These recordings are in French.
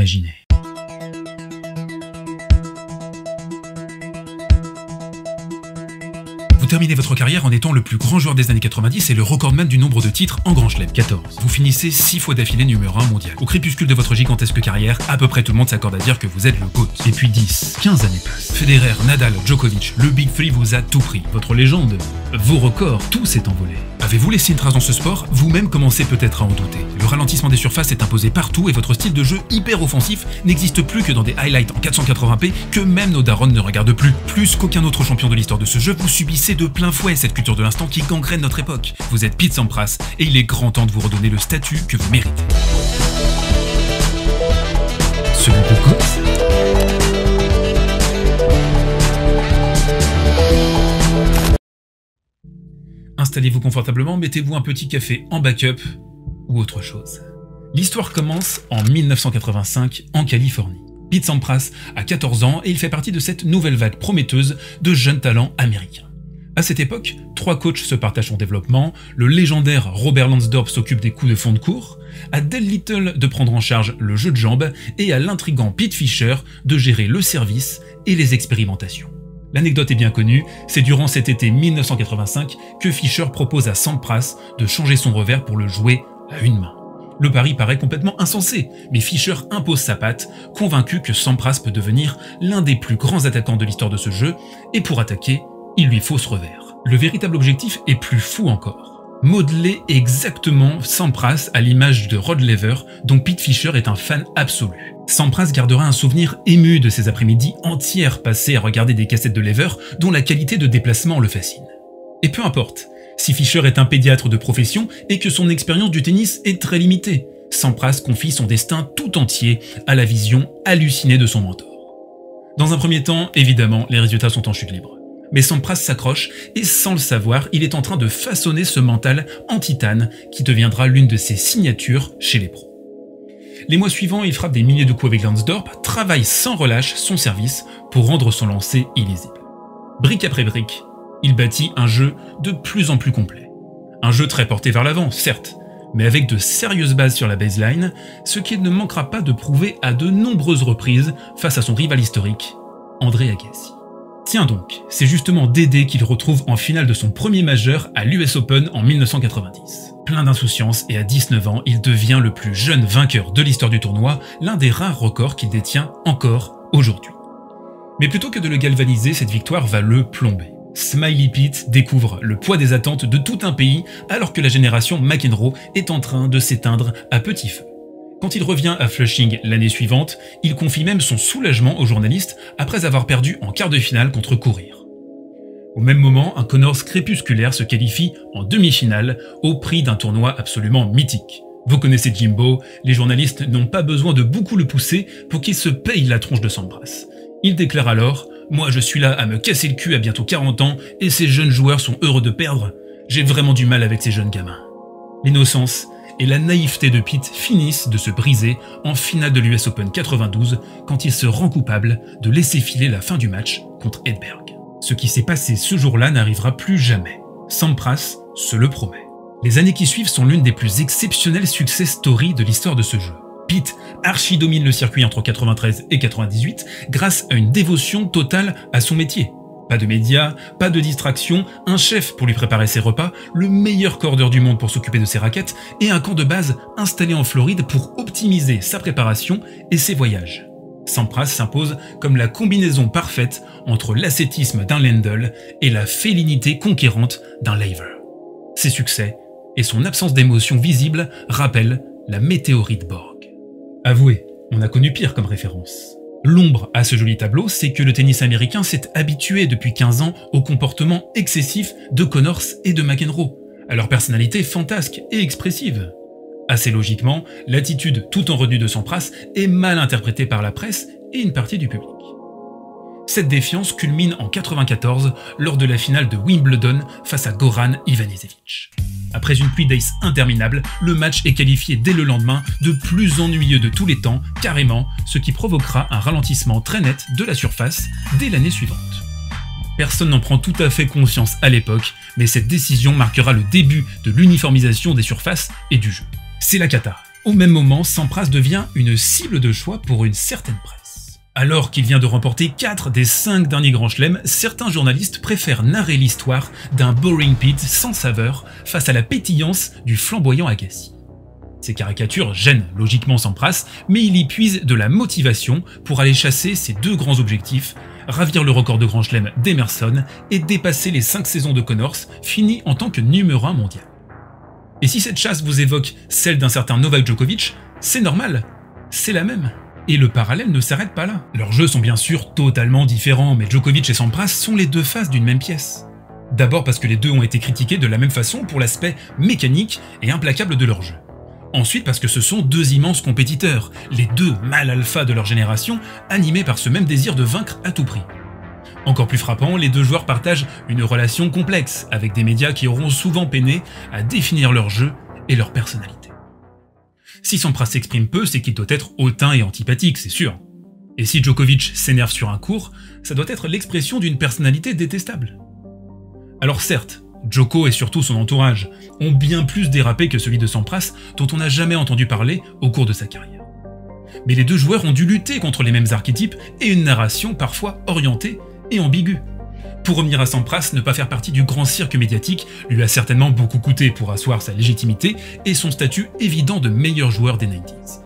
imaginer. Terminez votre carrière en étant le plus grand joueur des années 90 et le recordman du nombre de titres en Grand Chelem, 14. Vous finissez 6 fois d'affilée numéro 1 mondial. Au crépuscule de votre gigantesque carrière, à peu près tout le monde s'accorde à dire que vous êtes le GOAT. Et puis 10, 15 années passent. Federer, Nadal, Djokovic, le Big Three vous a tout pris. Votre légende, vos records, tout s'est envolé. Avez-vous laissé une trace dans ce sport? Vous-même commencez peut-être à en douter. Le ralentissement des surfaces est imposé partout et votre style de jeu hyper offensif n'existe plus que dans des highlights en 480p que même nos darons ne regardent plus. Plus qu'aucun autre champion de l'histoire de ce jeu, vous subissez de plein fouet cette culture de l'instant qui gangrène notre époque. Vous êtes Pete Sampras et il est grand temps de vous redonner le statut que vous méritez. De Installez-vous confortablement, mettez-vous un petit café en backup ou autre chose. L'histoire commence en 1985 en Californie. Pete Sampras a 14 ans et il fait partie de cette nouvelle vague prometteuse de jeunes talents américains. À cette époque, trois coachs se partagent son développement, le légendaire Robert Lansdorp s'occupe des coups de fond de cours, à Del Little de prendre en charge le jeu de jambes et à l'intrigant Pete Fisher de gérer le service et les expérimentations. L'anecdote est bien connue, c'est durant cet été 1985 que Fisher propose à Sampras de changer son revers pour le jouer à une main. Le pari paraît complètement insensé, mais Fischer impose sa patte, convaincu que Sampras peut devenir l'un des plus grands attaquants de l'histoire de ce jeu, et pour attaquer, il lui faut ce revers. Le véritable objectif est plus fou encore. Modeler exactement Sampras à l'image de Rod Lever, dont Pete Fisher est un fan absolu. Sampras gardera un souvenir ému de ces après-midi entières passées à regarder des cassettes de Lever dont la qualité de déplacement le fascine. Et peu importe, si Fischer est un pédiatre de profession et que son expérience du tennis est très limitée, Sampras confie son destin tout entier à la vision hallucinée de son mentor. Dans un premier temps, évidemment, les résultats sont en chute libre. Mais Sampras s'accroche et sans le savoir, il est en train de façonner ce mental en titane qui deviendra l'une de ses signatures chez les pros. Les mois suivants, il frappe des milliers de coups avec Lansdorp, travaille sans relâche son service pour rendre son lancer illisible. Brique après brique, il bâtit un jeu de plus en plus complet. Un jeu très porté vers l'avant, certes, mais avec de sérieuses bases sur la baseline, ce qu'il ne manquera pas de prouver à de nombreuses reprises face à son rival historique, André Agassi. Tiens donc, c'est justement Dédé qu'il retrouve en finale de son premier majeur à l'US Open en 1990. Plein d'insouciance et à 19 ans, il devient le plus jeune vainqueur de l'histoire du tournoi, l'un des rares records qu'il détient encore aujourd'hui. Mais plutôt que de le galvaniser, cette victoire va le plomber. Smiley Pete découvre le poids des attentes de tout un pays alors que la génération McEnroe est en train de s'éteindre à petit feu. Quand il revient à Flushing l'année suivante, il confie même son soulagement aux journalistes après avoir perdu en quart de finale contre Courir. Au même moment, un Connors crépusculaire se qualifie en demi-finale au prix d'un tournoi absolument mythique. Vous connaissez Jimbo, les journalistes n'ont pas besoin de beaucoup le pousser pour qu'il se paye la tronche de Sampras. Il déclare alors moi, je suis là à me casser le cul à bientôt 40 ans et ces jeunes joueurs sont heureux de perdre. J'ai vraiment du mal avec ces jeunes gamins. L'innocence et la naïveté de Pete finissent de se briser en finale de l'US Open 92 quand il se rend coupable de laisser filer la fin du match contre Edberg. Ce qui s'est passé ce jour-là n'arrivera plus jamais. Sampras se le promet. Les années qui suivent sont l'une des plus exceptionnelles success stories de l'histoire de ce jeu. Pete archi-domine le circuit entre 93 et 98 grâce à une dévotion totale à son métier. Pas de médias, pas de distraction, un chef pour lui préparer ses repas, le meilleur cordeur du monde pour s'occuper de ses raquettes et un camp de base installé en Floride pour optimiser sa préparation et ses voyages. Sampras s'impose comme la combinaison parfaite entre l'ascétisme d'un Lendl et la félinité conquérante d'un Laver. Ses succès et son absence d'émotion visible rappellent la météorite Borg. Avouez, on a connu pire comme référence. L'ombre à ce joli tableau, c'est que le tennis américain s'est habitué depuis 15 ans au comportement excessif de Connors et de McEnroe, à leur personnalité fantasque et expressive. Assez logiquement, l'attitude tout en retenue de Sampras est mal interprétée par la presse et une partie du public. Cette défiance culmine en 94 lors de la finale de Wimbledon face à Goran Ivanisevic. Après une pluie d'ace interminable, le match est qualifié dès le lendemain de plus ennuyeux de tous les temps, carrément, ce qui provoquera un ralentissement très net de la surface dès l'année suivante. Personne n'en prend tout à fait conscience à l'époque, mais cette décision marquera le début de l'uniformisation des surfaces et du jeu. C'est la cata. Au même moment, Sampras devient une cible de choix pour une certaine presse. Alors qu'il vient de remporter 4 des 5 derniers grands chelems, certains journalistes préfèrent narrer l'histoire d'un boring pit sans saveur face à la pétillance du flamboyant Agassi. Ces caricatures gênent logiquement Sampras, mais il y puise de la motivation pour aller chasser ses deux grands objectifs, ravir le record de Grand Chelem d'Emerson et dépasser les 5 saisons de Connors, fini en tant que numéro 1 mondial. Et si cette chasse vous évoque celle d'un certain Novak Djokovic, c'est normal, c'est la même. Et le parallèle ne s'arrête pas là. Leurs jeux sont bien sûr totalement différents, mais Djokovic et Sampras sont les deux faces d'une même pièce. D'abord parce que les deux ont été critiqués de la même façon pour l'aspect mécanique et implacable de leur jeu. Ensuite parce que ce sont deux immenses compétiteurs, les deux mâles alpha de leur génération, animés par ce même désir de vaincre à tout prix. Encore plus frappant, les deux joueurs partagent une relation complexe avec des médias qui auront souvent peiné à définir leur jeu et leur personnalité. Si Sampras s'exprime peu, c'est qu'il doit être hautain et antipathique, c'est sûr. Et si Djokovic s'énerve sur un cours, ça doit être l'expression d'une personnalité détestable. Alors certes, Joko et surtout son entourage ont bien plus dérapé que celui de Sampras, dont on n'a jamais entendu parler au cours de sa carrière. Mais les deux joueurs ont dû lutter contre les mêmes archétypes et une narration parfois orientée et ambiguë. Pour revenir à Sampras, ne pas faire partie du grand cirque médiatique lui a certainement beaucoup coûté pour asseoir sa légitimité et son statut évident de meilleur joueur des 90s.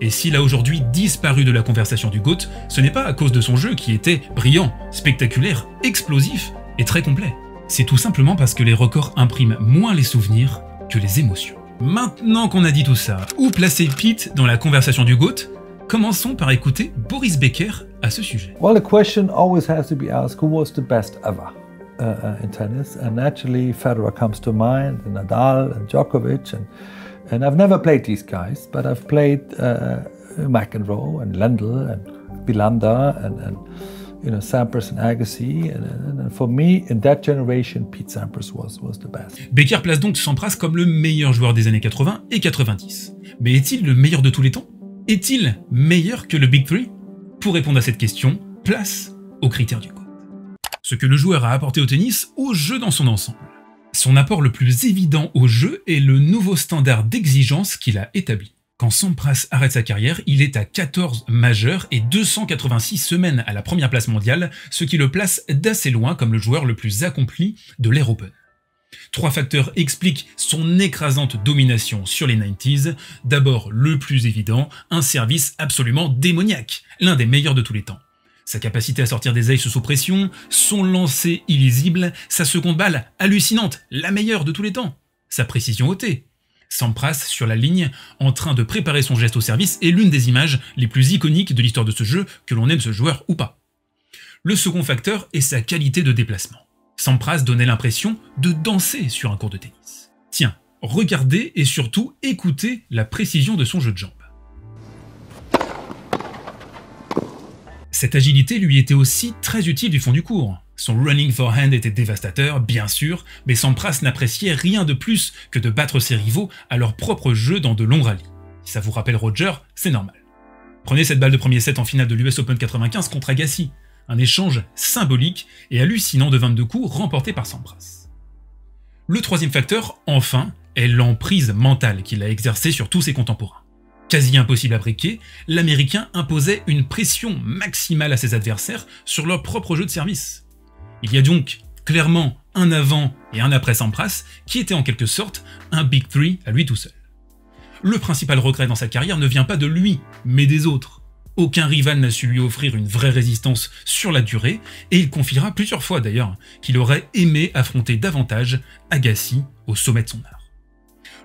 Et s'il a aujourd'hui disparu de la conversation du GOAT, ce n'est pas à cause de son jeu qui était brillant, spectaculaire, explosif et très complet. C'est tout simplement parce que les records impriment moins les souvenirs que les émotions. Maintenant qu'on a dit tout ça, où placer Pete dans la conversation du GOAT? Commençons par écouter Boris Becker à ce sujet. Well, the question always has to be asked who was the best ever? Uh, uh, in tennis, and naturally Federer comes to mind, and Nadal and Djokovic, and and I've never played these guys, but I've played uh, McEnroe and Lendl and Bilander and, and you know, Sampras and Agassi. And, and, for me, in that generation, Pete Sampras was, was the best. Becker place donc Sampras comme le meilleur joueur des années 80 et 90. Mais est-il le meilleur de tous les temps? Est-il meilleur que le Big Three? Pour répondre à cette question, place aux critères du code. Ce que le joueur a apporté au tennis, au jeu dans son ensemble. Son apport le plus évident au jeu est le nouveau standard d'exigence qu'il a établi. Quand Sampras arrête sa carrière, il est à 14 majeurs et 286 semaines à la première place mondiale, ce qui le place d'assez loin comme le joueur le plus accompli de l'ère Open. Trois facteurs expliquent son écrasante domination sur les 90s. D'abord, le plus évident, un service absolument démoniaque, l'un des meilleurs de tous les temps. Sa capacité à sortir des aces sous pression, son lancer illisible, sa seconde balle hallucinante, la meilleure de tous les temps. Sa précision ôtée, Sampras sur la ligne, en train de préparer son geste au service, est l'une des images les plus iconiques de l'histoire de ce jeu, que l'on aime ce joueur ou pas. Le second facteur est sa qualité de déplacement. Sampras donnait l'impression de danser sur un court de tennis. Tiens, regardez et surtout écoutez la précision de son jeu de jambes. Cette agilité lui était aussi très utile du fond du cours. Son running forehand était dévastateur, bien sûr, mais Sampras n'appréciait rien de plus que de battre ses rivaux à leur propre jeu dans de longs rallyes. Si ça vous rappelle Roger, c'est normal. Prenez cette balle de premier set en finale de l'US Open 95 contre Agassi, un échange symbolique et hallucinant de 22 coups remporté par Sampras. Le troisième facteur, enfin, est l'emprise mentale qu'il a exercée sur tous ses contemporains. Quasi impossible à briquer, l'Américain imposait une pression maximale à ses adversaires sur leur propre jeu de service. Il y a donc clairement un avant et un après Sampras qui était en quelque sorte un Big Three à lui tout seul. Le principal regret dans sa carrière ne vient pas de lui, mais des autres. Aucun rival n'a su lui offrir une vraie résistance sur la durée, et il confiera plusieurs fois d'ailleurs qu'il aurait aimé affronter davantage Agassi au sommet de son art.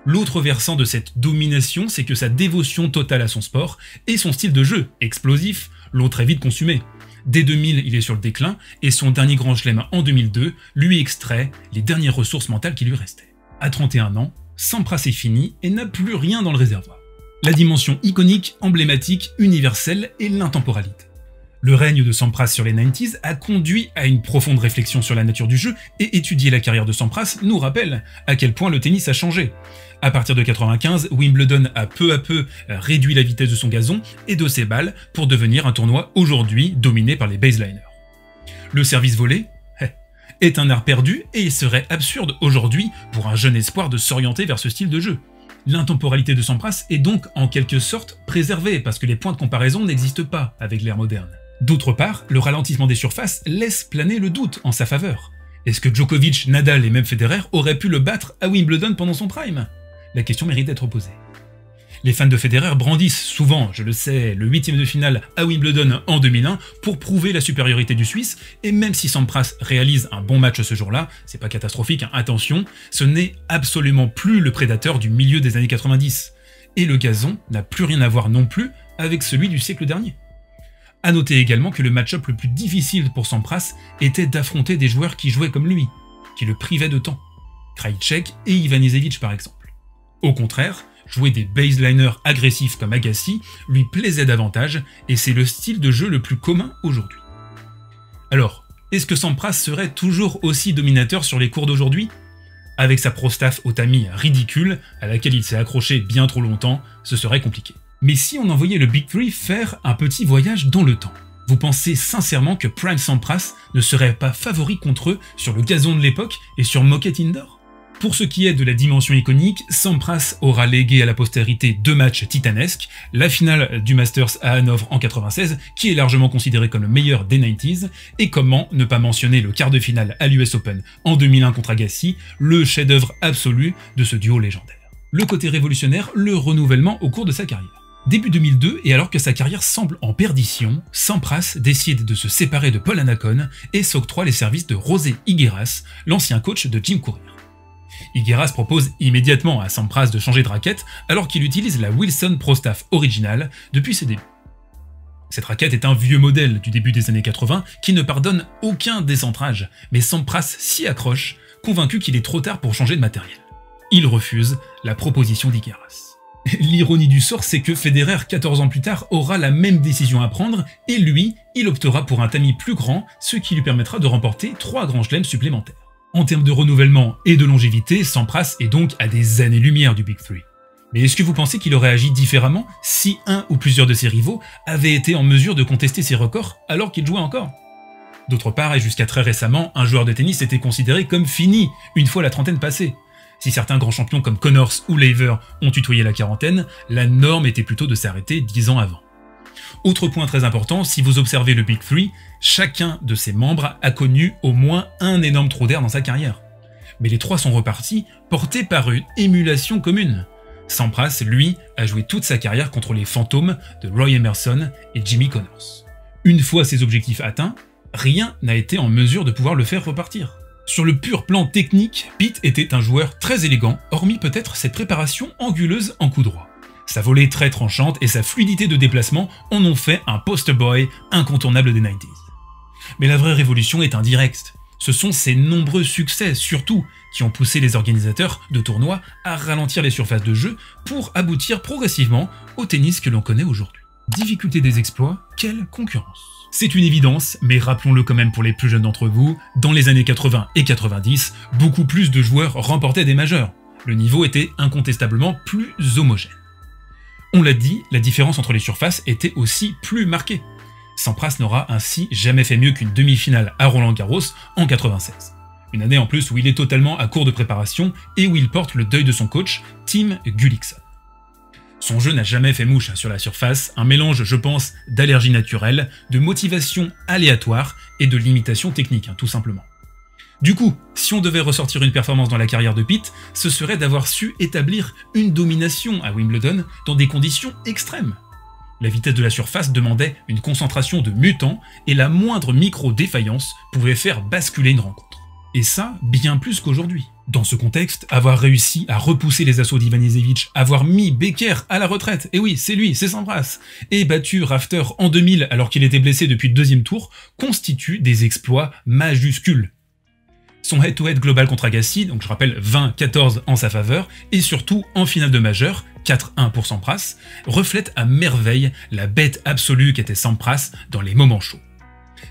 L'autre versant de cette domination, c'est que sa dévotion totale à son sport et son style de jeu explosif l'ont très vite consumé. Dès 2000, il est sur le déclin, et son dernier grand chelem en 2002 lui extrait les dernières ressources mentales qui lui restaient. À 31 ans, Sampras est fini et n'a plus rien dans le réservoir. La dimension iconique, emblématique, universelle et l'intemporalité. Le règne de Sampras sur les 90s a conduit à une profonde réflexion sur la nature du jeu et étudier la carrière de Sampras nous rappelle à quel point le tennis a changé. À partir de 95, Wimbledon a peu à peu réduit la vitesse de son gazon et de ses balles pour devenir un tournoi aujourd'hui dominé par les baseliners. Le service volé eh, est un art perdu et il serait absurde aujourd'hui pour un jeune espoir de s'orienter vers ce style de jeu. L'intemporalité de Sampras est donc en quelque sorte préservée parce que les points de comparaison n'existent pas avec l'ère moderne. D'autre part, le ralentissement des surfaces laisse planer le doute en sa faveur. Est-ce que Djokovic, Nadal et même Federer auraient pu le battre à Wimbledon pendant son prime? La question mérite d'être posée. Les fans de Federer brandissent souvent, je le sais, le huitième de finale à Wimbledon en 2001 pour prouver la supériorité du Suisse, et même si Sampras réalise un bon match ce jour-là, c'est pas catastrophique, hein, attention, ce n'est absolument plus le prédateur du milieu des années 90. Et le gazon n'a plus rien à voir non plus avec celui du siècle dernier. A noter également que le match-up le plus difficile pour Sampras était d'affronter des joueurs qui jouaient comme lui, qui le privaient de temps. Krajicek et Ivanisevic par exemple. Au contraire, Jouer des baseliners agressifs comme Agassi lui plaisait davantage, et c'est le style de jeu le plus commun aujourd'hui. Alors, est-ce que Sampras serait toujours aussi dominateur sur les cours d'aujourd'hui? Avec sa pro-staff Otami ridicule, à laquelle il s'est accroché bien trop longtemps, ce serait compliqué. Mais si on envoyait le Big Three faire un petit voyage dans le temps vous pensez sincèrement que Prime Sampras ne serait pas favori contre eux sur le gazon de l'époque et sur Moquette Indoor? Pour ce qui est de la dimension iconique, Sampras aura légué à la postérité deux matchs titanesques, la finale du Masters à Hanovre en 96, qui est largement considéré comme le meilleur des 90s, et comment ne pas mentionner le quart de finale à l'US Open en 2001 contre Agassi, le chef-d'œuvre absolu de ce duo légendaire. Le côté révolutionnaire, le renouvellement au cours de sa carrière. Début 2002, et alors que sa carrière semble en perdition, Sampras décide de se séparer de Paul Anacone et s'octroie les services de Rosé Higueras, l'ancien coach de Jim Courier. Higueras propose immédiatement à Sampras de changer de raquette alors qu'il utilise la Wilson Pro Staff originale depuis ses débuts. Cette raquette est un vieux modèle du début des années 80 qui ne pardonne aucun décentrage, mais Sampras s'y accroche, convaincu qu'il est trop tard pour changer de matériel. Il refuse la proposition d'Higueras. L'ironie du sort, c'est que Federer, 14 ans plus tard, aura la même décision à prendre, et lui, il optera pour un tamis plus grand, ce qui lui permettra de remporter trois grands chelems supplémentaires. En termes de renouvellement et de longévité, Sampras est donc à des années-lumière du Big Three. Mais est-ce que vous pensez qu'il aurait agi différemment si un ou plusieurs de ses rivaux avaient été en mesure de contester ses records alors qu'il jouait encore? D'autre part, et jusqu'à très récemment, un joueur de tennis était considéré comme fini une fois la trentaine passée. Si certains grands champions comme Connors ou Laver ont tutoyé la quarantaine, la norme était plutôt de s'arrêter dix ans avant. Autre point très important, si vous observez le Big Three, chacun de ses membres a connu au moins un énorme trou d'air dans sa carrière. Mais les trois sont repartis, portés par une émulation commune. Sampras, lui, a joué toute sa carrière contre les fantômes de Roy Emerson et Jimmy Connors. Une fois ses objectifs atteints, rien n'a été en mesure de pouvoir le faire repartir. Sur le pur plan technique, Pete était un joueur très élégant, hormis peut-être cette préparation anguleuse en coup droit. Sa volée très tranchante et sa fluidité de déplacement en ont fait un poster boy incontournable des 90s. Mais la vraie révolution est indirecte. Ce sont ses nombreux succès, surtout, qui ont poussé les organisateurs de tournois à ralentir les surfaces de jeu pour aboutir progressivement au tennis que l'on connaît aujourd'hui. Difficulté des exploits, quelle concurrence c'est une évidence, mais rappelons-le quand même pour les plus jeunes d'entre vous, dans les années 80 et 90, beaucoup plus de joueurs remportaient des majeurs. Le niveau était incontestablement plus homogène. On l'a dit, la différence entre les surfaces était aussi plus marquée. Sampras n'aura ainsi jamais fait mieux qu'une demi-finale à Roland Garros en 96. Une année en plus où il est totalement à court de préparation et où il porte le deuil de son coach, Tim Gullickson. Son jeu n'a jamais fait mouche sur la surface, un mélange, je pense, d'allergie naturelle, de motivation aléatoire et de limitation technique, hein, tout simplement. Du coup, si on devait ressortir une performance dans la carrière de Pitt, ce serait d'avoir su établir une domination à Wimbledon dans des conditions extrêmes. La vitesse de la surface demandait une concentration de mutants et la moindre micro-défaillance pouvait faire basculer une rencontre. Et ça, bien plus qu'aujourd'hui. Dans ce contexte, avoir réussi à repousser les assauts d'Ivanisevic, avoir mis Becker à la retraite, et oui, c'est lui, c'est Sampras, et battu Rafter en 2000 alors qu'il était blessé depuis le deuxième tour, constitue des exploits majuscules. Son head-to-head global contre Agassi, donc je rappelle 20-14 en sa faveur, et surtout en finale de majeur, 4-1 pour Sampras, reflète à merveille la bête absolue qu'était Sampras dans les moments chauds.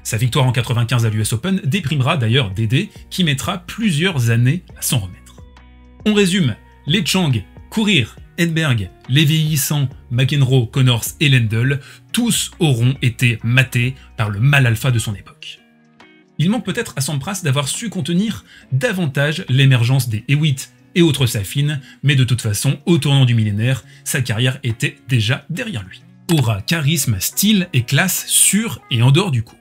Sa victoire en 95 à l'US Open déprimera d'ailleurs Dédé, qui mettra plusieurs années à s'en remettre. On résume, les Chang, Courir, Edberg, les vieillissants, McEnroe, Connors et Lendl, tous auront été matés par le mal alpha de son époque. Il manque peut-être à Sampras d'avoir su contenir davantage l'émergence des Hewitt et autres s'affinent, mais de toute façon, au tournant du millénaire, sa carrière était déjà derrière lui. Aura, charisme, style et classe sur et en dehors du cours.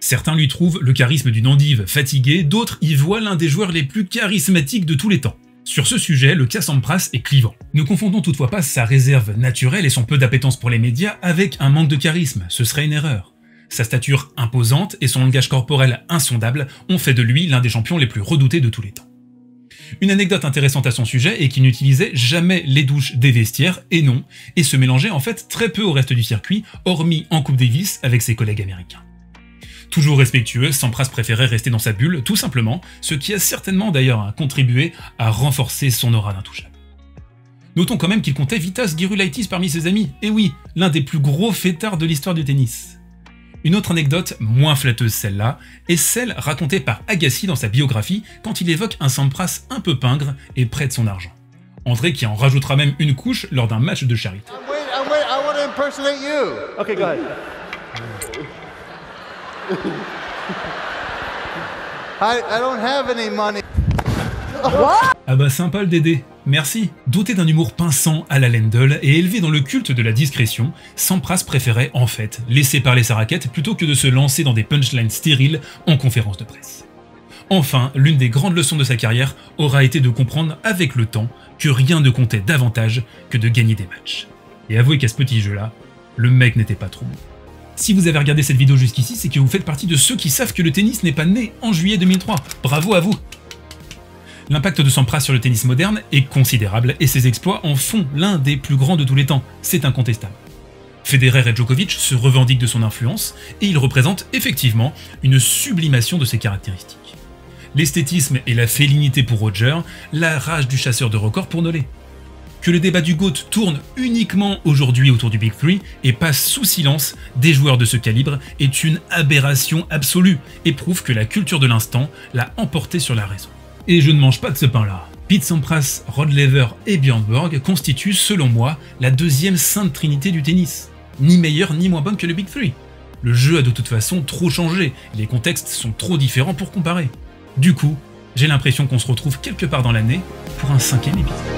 Certains lui trouvent le charisme d'une endive fatiguée, d'autres y voient l'un des joueurs les plus charismatiques de tous les temps. Sur ce sujet, le cas Sampras est clivant. Ne confondons toutefois pas sa réserve naturelle et son peu d'appétence pour les médias avec un manque de charisme, ce serait une erreur. Sa stature imposante et son langage corporel insondable ont fait de lui l'un des champions les plus redoutés de tous les temps. Une anecdote intéressante à son sujet est qu'il n'utilisait jamais les douches des vestiaires, et non, et se mélangeait en fait très peu au reste du circuit, hormis en Coupe Davis avec ses collègues américains. Toujours respectueux, Sampras préférait rester dans sa bulle, tout simplement, ce qui a certainement d'ailleurs contribué à renforcer son aura d'intouchable. Notons quand même qu'il comptait Vitas Girulaitis parmi ses amis, et oui, l'un des plus gros fêtards de l'histoire du tennis. Une autre anecdote, moins flatteuse celle-là, est celle racontée par Agassi dans sa biographie quand il évoque un Sampras un peu pingre et près de son argent. André qui en rajoutera même une couche lors d'un match de charité. Ah bah sympa le Dédé, merci. Doté d'un humour pinçant à la Lendl et élevé dans le culte de la discrétion, Sampras préférait en fait laisser parler sa raquette plutôt que de se lancer dans des punchlines stériles en conférence de presse. Enfin, l'une des grandes leçons de sa carrière aura été de comprendre avec le temps que rien ne comptait davantage que de gagner des matchs. Et avouez qu'à ce petit jeu-là, le mec n'était pas trop bon. Si vous avez regardé cette vidéo jusqu'ici, c'est que vous faites partie de ceux qui savent que le tennis n'est pas né en juillet 2003. Bravo à vous L'impact de Sampras sur le tennis moderne est considérable et ses exploits en font l'un des plus grands de tous les temps, c'est incontestable. Federer et Djokovic se revendiquent de son influence et il représente effectivement une sublimation de ses caractéristiques. L'esthétisme et la félinité pour Roger, la rage du chasseur de records pour Nolé que le débat du GOAT tourne uniquement aujourd'hui autour du Big Three et passe sous silence des joueurs de ce calibre est une aberration absolue et prouve que la culture de l'instant l'a emporté sur la raison. Et je ne mange pas de ce pain-là. Pete Sampras, Rod Lever et Björn Borg constituent, selon moi, la deuxième sainte trinité du tennis. Ni meilleure ni moins bonne que le Big Three. Le jeu a de toute façon trop changé, les contextes sont trop différents pour comparer. Du coup, j'ai l'impression qu'on se retrouve quelque part dans l'année pour un cinquième épisode.